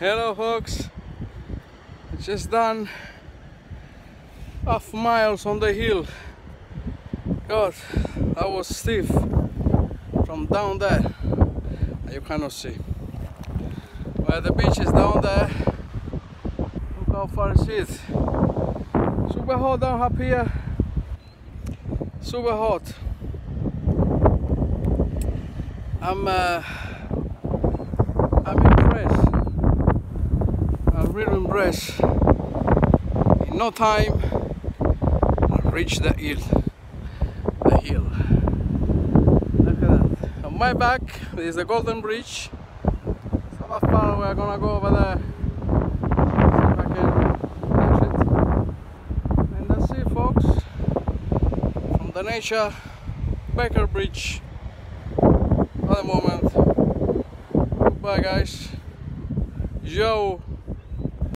Hello folks, just done half miles on the hill. God, that was stiff from down there. You cannot see. where the beach is down there. Look how far it is. Super hot down up here. Super hot. I'm uh, I'm impressed. Really impressed. In no time, I reached the hill. The hill. Look at that. On my back is the Golden Bridge. So not far we're gonna go over there. And that's it folks. From the nature Baker Bridge at the moment. Goodbye guys. Yo.